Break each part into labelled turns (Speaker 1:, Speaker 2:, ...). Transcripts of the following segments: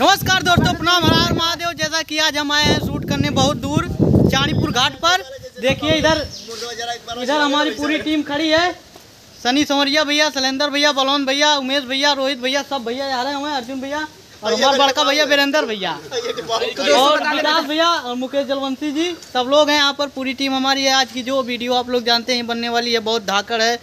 Speaker 1: नमस्कार दोस्तों, प्रणाम, हर हर महादेव। जैसा कि आज हम आए हैं शूट करने बहुत दूर, चाणीपुर घाट पर। देखिए इधर इधर हमारी पूरी टीम खड़ी है। सनी सोमरिया भैया शैलेंद्र भैया बलौन भैया, उमेश भैया, रोहित भैया, सब भैया आ रहे हैं, अर्जुन भैया। और हमारा बड़का भैया वीरेंद्र भैया। और विकास भैया और मुकेश जलवंशी जी सब लोग हैं यहाँ पर पूरी टीम हमारी है। आज की जो वीडियो आप लोग जानते हैं बनने वाली है बहुत धाकड़ है।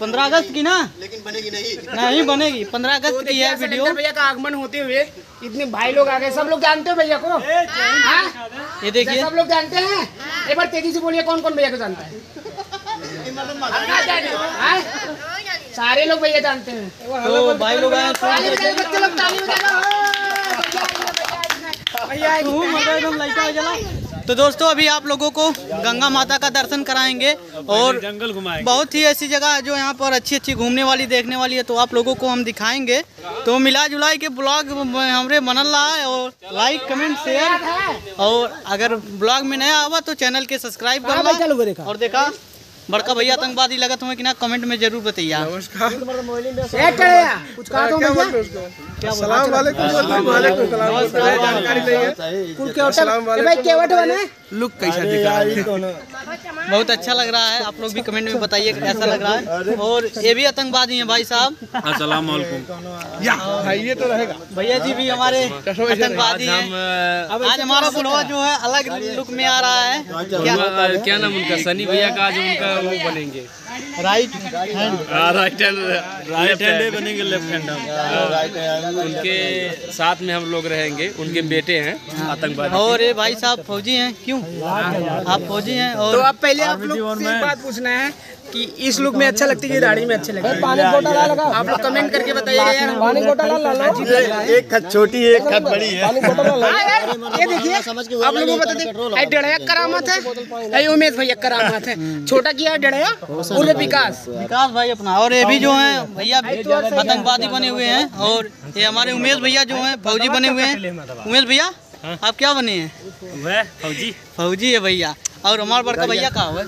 Speaker 1: पंद्रह अगस्त की ना?
Speaker 2: लेकिन बनेगी नहीं।
Speaker 1: नहीं बनेगी। पंद्रह अगस्त की है वीडियो।
Speaker 3: भैया का आगमन होते हुए इतने भाई लोग आ गए। सब लोग जानते हो भैया को? हाँ?
Speaker 1: ये देखिए।
Speaker 3: सब लोग जानते हैं? एक बार तेज़ी से बोलिए कौन कौन भैया को जानता है? हाँ? सारे लोग भैया जानते हैं।
Speaker 1: तो भाई लोग हैं,
Speaker 3: ताली बजाओ, बच्चे लोग ताली बजाओ। भैया
Speaker 1: तू दोस्तों अभी आप लोगों को गंगा माता का दर्शन कराएँगे और
Speaker 4: जंगल घुमाएँगे।
Speaker 1: बहुत ही ऐसी जगह है जो यहाँ पर अच्छी अच्छी घूमने वाली देखने वाली है तो आप लोगों को हम दिखाएँगे। तो मिला जुलाई के ब्लॉग हमरे बनल रहा है और लाइक कमेंट शेयर और अगर ब्लॉग में नया आवा तो चैनल के सब्सक्राइब
Speaker 3: हाँ।
Speaker 1: कर और देखा। बड़का भैया आतंकवादी लगत हुए कि ना कमेंट में ज़रूर बताइए
Speaker 3: नमस्कार। कुछ कहा
Speaker 2: सलाम वालेकुम वालेकुम सलाम जानकारी लेंगे
Speaker 3: कुल केवट भाई केवट बने
Speaker 2: लुक कैसा दिख रहा है?
Speaker 1: बहुत अच्छा लग रहा है। आप लोग भी कमेंट में बताइए कैसा लग रहा है। और ये भी आतंकवादी हैं भाई साहब।
Speaker 4: अस्सलाम वालेकुम।
Speaker 2: ये तो रहेगा।
Speaker 1: भैया जी भी हमारे आतंकवादी हैं। आज हमारा बुढ़वा जो है अलग लुक में आ रहा है। क्या
Speaker 4: क्या नाम उनका? सनी भैया का आज उनका वो बनेंगे।
Speaker 1: Right
Speaker 4: right hand right hand बनेंगे लेफ़्ट हैंड उनके साथ में हम लोग रहेंगे उनके बेटे हैं आतंकवादी।
Speaker 1: और ये भाई साहब फौजी हैं क्यों? आप फौजी हैं और
Speaker 3: तो आप पहले आप लोग से बात पूछना है कि इस लुक में अच्छा लगती है कि दाढ़ी में अच्छे लगती है? पानी लगा। आप लोग कमेंट करके बताइएगा यार। पानी घोटाला ला
Speaker 2: एक खत छोटी है एक खत बड़ी है।
Speaker 3: ये देखिए आप लोगों को बता दें डेढ़या करामत है। ये उमेश भैया करामत है। छोटा किया है डेढ़या उर्फ़ विकास।
Speaker 1: विकास भाई अपना और ये भी जो हैं भैया आतंकवादी बने हुए हैं और ये हमारे उमेश भैया जो है फौजी बने हुए हैं। उमेश भैया आप क्या बने हैं?
Speaker 4: वह फौजी।
Speaker 1: फौजी है भैया। और हमारा बड़का भैया। कहा हुआ है?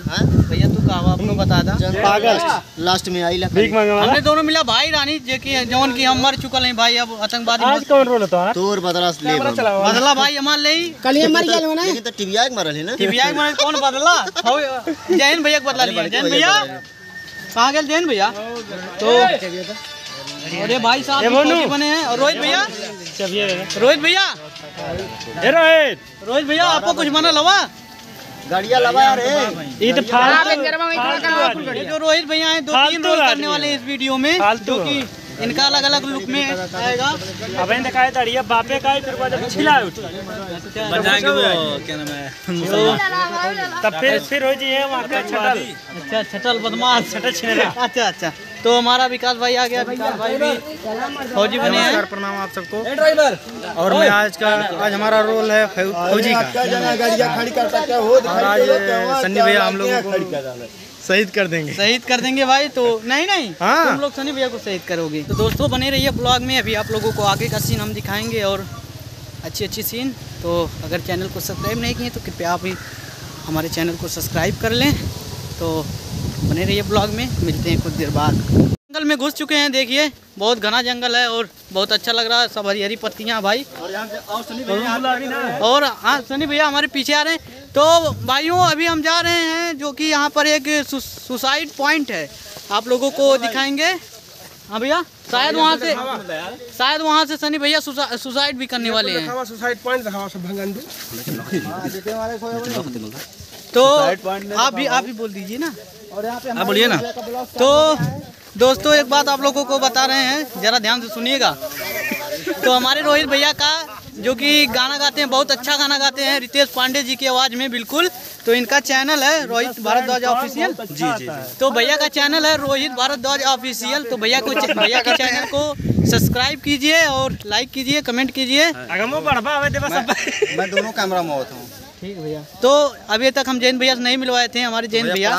Speaker 1: भैया तू कहा बता दा।
Speaker 2: पागल। लास्ट में आई
Speaker 1: हमने दोनों मिला भाई रानी जे की जौन की हम मर चुकल हैं भाई अब आतंकवादी
Speaker 4: कौन रोल होता है?
Speaker 2: तोर बदला ले
Speaker 1: बदला भाई हमार ले
Speaker 3: कल ये मर ना
Speaker 2: लेकिन तो टीवीआ के मारल है ना।
Speaker 1: टीवीआई में कौन बदला? जैन भैया को बदला लिया। जैन भैया कहाँ गए जैन भैया? तो ये भाई साहब भी बने हैं। और रोहित भैया? रोहित भैया?
Speaker 4: रोहित।
Speaker 1: रोहित भैया आपको कुछ बना लवा?
Speaker 2: गाड़िया लगा यार
Speaker 4: ये तो
Speaker 1: ये जो रोहित भैया हैं दो तीन रोल करने वाले इस वीडियो में जो कि इनका अलग अलग लुक में आएगा।
Speaker 4: अबे दिखाए तड़िया बापे का ही फिर बाद छिला उठ। बनाएँगे वो क्या नाम है तब फिर फिर हो जी वहाँ का छटल।
Speaker 1: अच्छा छटल बदमाश। छटल छिनेला अच्छा अच्छा। तो हमारा विकास भाई आ गया विकास भाई भी फौजी बने हैं।
Speaker 5: प्रणाम आप सबको। ड्राइवर और मैं आज का आज हमारा रोल है फौजी का।
Speaker 2: क्या जगह गाड़िया खड़ी कर सकते हो?
Speaker 5: और आज सन्नी भैया हम लोगों को शहीद कर देंगे।
Speaker 1: शहीद कर देंगे भाई तो नहीं नहीं
Speaker 5: हाँ।
Speaker 1: तुम लोग सनी भैया को शहीद करोगे। तो दोस्तों बने रहिए ब्लॉग में अभी आप लोगों को आगे का सीन हम दिखाएँगे और अच्छी अच्छी सीन तो अगर चैनल को सब्सक्राइब नहीं किए तो कृपया आप ही हमारे चैनल को सब्सक्राइब कर लें। तो बने रहिए ब्लॉग में। मिलते हैं कुछ देर बाद। जंगल में घुस चुके हैं देखिए। बहुत घना जंगल है और बहुत अच्छा लग रहा है। सब हरी हरी पत्तियाँ भाई। और और हाँ। सनी भैया हमारे पीछे आ रहे हैं। तो भाइयों अभी हम जा रहे हैं जो कि यहाँ पर एक सुसाइड पॉइंट है। आप लोगों को दिखाएँगे। हाँ भैया शायद वहाँ से शायद वहाँ से सनी भैया सुसाइड भी करने वाले हैं।
Speaker 3: सुसाइड पॉइंट दिखावा सब भंगन
Speaker 1: तो आप भी आप भी बोल दीजिए ना।
Speaker 5: और यहाँ हाँ बोलिए ना।
Speaker 1: तो दोस्तों एक बात आप लोगों को बता रहे हैं जरा ध्यान से सुनिएगा। तो हमारे रोहित भैया का जो कि गाना गाते हैं बहुत अच्छा गाना गाते हैं रितेश पांडे जी की आवाज़ में बिल्कुल। तो इनका चैनल है रोहित भारद्वाज ऑफिशियल। जी जी तो भैया का चैनल है रोहित भारद्वाज ऑफिशियल। तो भैया को भैया के चैनल को सब्सक्राइब कीजिए और लाइक कीजिए कमेंट कीजिए।
Speaker 4: देवा सब
Speaker 2: मैं दोनों कैमरा में होता हूँ।
Speaker 1: ठीक है भैया। तो अभी तक हम जैन भैया से नहीं मिलवाए थे हमारे जैन भैया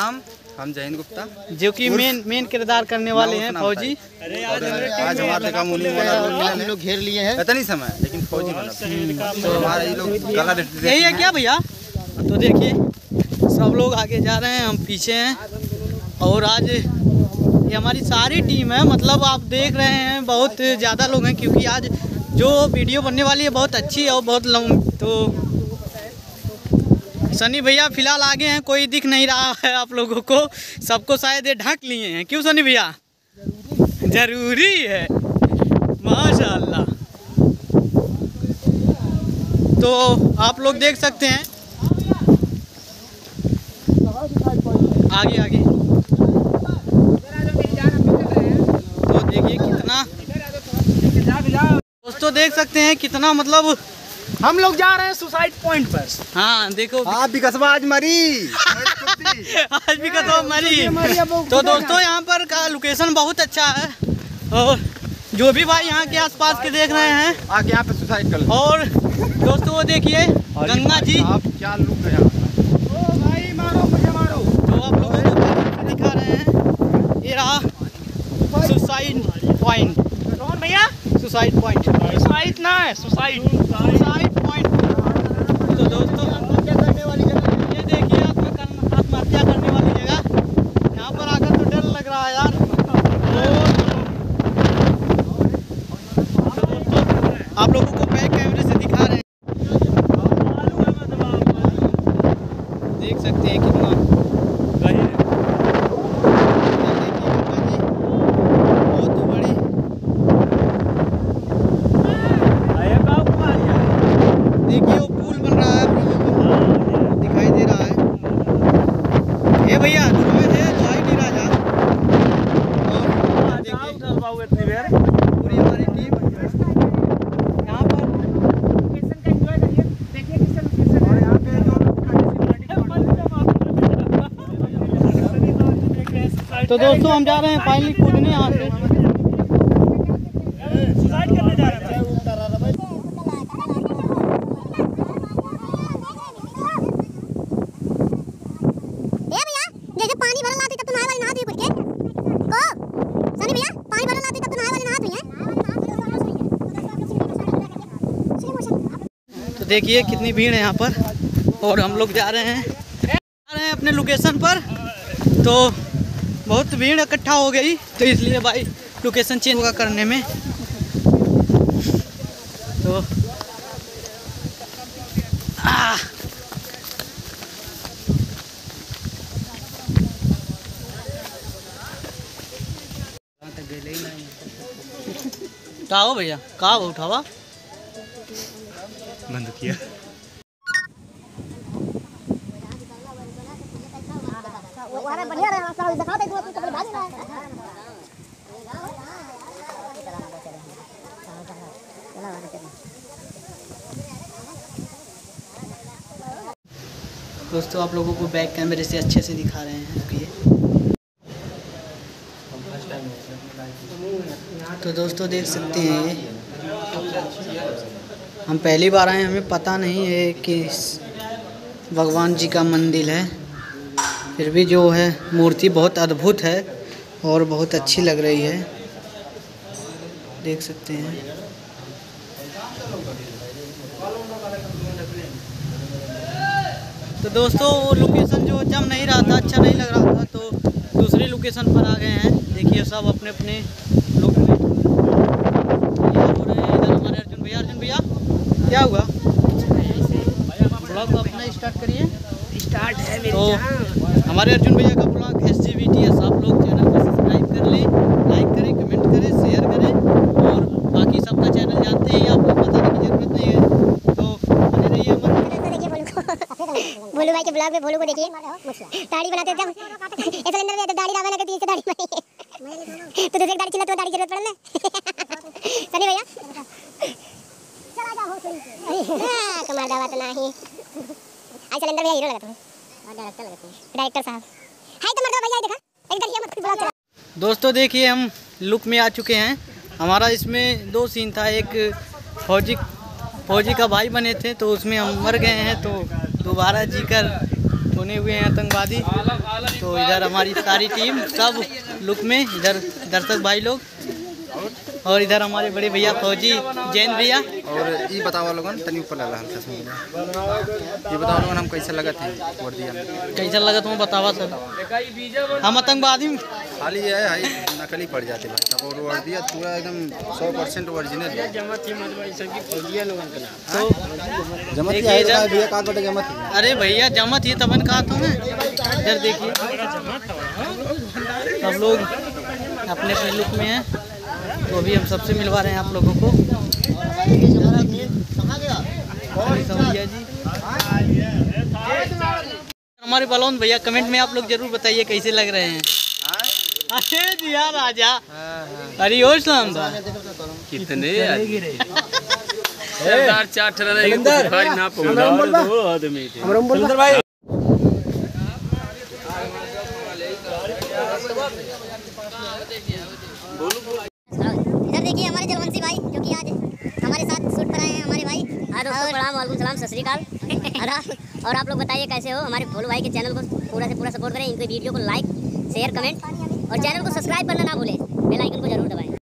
Speaker 5: हम जयंत गुप्ता।
Speaker 1: जो कि मेन मेन किरदार करने वाले हैं फौजी।
Speaker 5: आज हमारे का मुनी वाला रोल
Speaker 2: हम लोग घेर लिए हैं।
Speaker 5: पता नहीं समय लेकिन फौजी तो हमारे ये लोग गला देते
Speaker 1: यही है। क्या भैया? तो देखिए सब लोग आगे जा रहे हैं हम पीछे हैं। और आज ये हमारी सारी टीम है मतलब आप देख रहे हैं बहुत ज़्यादा लोग हैं क्योंकि आज जो वीडियो बनने वाली है बहुत अच्छी है और बहुत लंब तो सनी भैया फ़िलहाल आगे हैं, कोई दिख नहीं रहा है आप लोगों को। सबको शायद ये ढक लिए हैं। क्यों सनी भैया? ज़रूरी है। माशाल्लाह। तो आप लोग देख सकते हैं। आगे आगे। तो देखिए कितना दोस्तों देख सकते हैं कितना मतलब
Speaker 3: हम लोग जा रहे हैं सुसाइड पॉइंट पर।
Speaker 1: हाँ देखो।
Speaker 2: आप भी कसबा आज मरी।
Speaker 1: आज भी कसबा मरी। तो दोस्तों यहाँ पर का लोकेशन बहुत अच्छा है। और जो भी भाई यहाँ के आसपास के देख रहे हैं।
Speaker 2: आके यहाँ पे सुसाइड कर
Speaker 1: और दोस्तों वो देखिए गंगा जी।
Speaker 2: आप क्या लुक है
Speaker 1: तो आप लोगों को दिखा रहे हैं ये रहा सुसाइड पॉइंट
Speaker 4: कौन भैया?
Speaker 1: सुसाइड पॉइंट
Speaker 4: सुसाइड ना है सुसाइड
Speaker 1: पॉइंट तो दोस्तों, ये देखिए आत्महत्या करने वाली जगह। यहाँ पर आकर तो डर लग रहा है यार तो दोस्तों, आप लोगों को बैक कैमरे से दिखा रहे हैं देख सकते हैं कितना गहरी है। ये देखिए गंगा जी, बहुत बड़ी देखिए वो पुल बन रहा है आप लोगों को दिखाई दे रहा है ये भैया दूर में थे तो आई नहीं राजा और देखिए पूरी हमारी टीम यहाँ पर तो दोस्तों हम जा रहे हैं फाइनली कूदने यहाँ से।
Speaker 4: सुसाइड करने जा रहा था
Speaker 6: ए भैया जैसे पानी भरल आती तब तो नहाए वाली नहा दी के। को सनी भैया पानी भरल आती तब तो
Speaker 1: तो देखिए कितनी भीड़ है यहाँ पर और हम लोग जा रहे हैं। जा रहे हैं अपने लोकेशन पर। तो बहुत भीड़ इकट्ठा हो गई तो इसलिए भाई लोकेशन चेंज होगा करने में। तो आ, हो भैया का उठावा?
Speaker 4: बंद किया
Speaker 6: वहाँ बढ़िया रहा दिखा दे तू तो भाग
Speaker 1: दोस्तों, आप लोगों को बैक कैमरे से अच्छे से दिखा रहे हैं रुकिए तो दोस्तों, देख सकते हैं ये। हम पहली बार आए हमें पता नहीं है कि भगवान जी का मंदिर है। फिर भी जो है मूर्ति बहुत अद्भुत है और बहुत अच्छी लग रही है। देख सकते हैं। तो दोस्तों वो लोकेशन जो जम नहीं रहा था अच्छा नहीं लग रहा था तो दूसरे लोकेशन पर आ गए हैं। देखिए सब अपने अपने लोग में। हो रहे हैं इधर हमारे अर्जुन भैया अर्जुन भैया क्या हुआ? ब्लॉग अपना स्टार्ट करिए।
Speaker 3: स्टार्ट है मेरी
Speaker 1: तो। हमारे अर्जुन भैया का blog S G V T S आप लोग चैनल को सब्सक्राइब कर लें लाइक करें कमेंट करें शेयर करें और बाकी सबका चैनल जानते हैं आप लोग बताने की ज़रूरत नहीं है। तो बने रहिए हमारे
Speaker 6: भोलू भाई के ब्लॉग में भोलू को देखिए। दाढ़ी बनाते जब ऐसा अंदर में दाढ़ी दावा लगे तो इससे दाढ़ी बनी तो दूसरे दाढ़ी चिल्ला तो दाढ़ी ज़रूरत पड़ना। सनी भैया? हाँ, कमाल दावा तो नहीं। आज सिलेंडर भैया हीरो लगा तुम डायरेक्टर साहब। हाय तो भैया, देखा? खुद
Speaker 1: दोस्तों, देखिए, हम लुक में आ चुके हैं। हमारा इसमें दो सीन था। एक फौजी फौजी का भाई बने थे तो उसमें हम मर गए हैं तो दोबारा जीकर होने हुए हैं आतंकवादी। तो इधर हमारी सारी टीम सब लुक में, इधर दर्शक भाई लोग, और इधर हमारे बड़े भैया फौजी, जैन भैया।
Speaker 5: और ये बताओ लोगन तनी ऊपर लगा हल्का सा। ये बताओ लोगन हम कैसे लगा थे वर्दिया में
Speaker 1: कैसा लगा तुम्हें बतावा सर हम आतंकवादी
Speaker 5: खाली है हाई नकली पड़ जाते भाई और वर्दिया पूरा एकदम सौ परसेंट ओरिजिनल है।
Speaker 1: देखिए इधर अरे भैया जमत ही तबन कहा तुम्हें इधर देखिए। सब लोग अपने अपने लुक में हैं तो अभी हम सबसे मिलवा रहे हैं आप लोगों को। हमारे बलौन भैया कमेंट में आप लोग ज़रूर बताइए कैसे लग रहे हैं। अरे दिया राजा। अरे ओ सलाम
Speaker 7: कितने सरदार रहे बुखारी ना पहुँचा दो। आदमी थे।
Speaker 8: इधर देखिए हमारे जलवंशी भाई जो कि आज हमारे साथ शूट पर आए हैं हमारे भाई हाँ प्रणाम सलाम, सत और आप लोग बताइए कैसे हो? हमारे भोलू भाई के चैनल को पूरा से पूरा सपोर्ट करें, इनके वीडियो को लाइक शेयर कमेंट और चैनल को सब्सक्राइब करना ना भूलें। बेल आइकन को ज़रूर दबाएँ।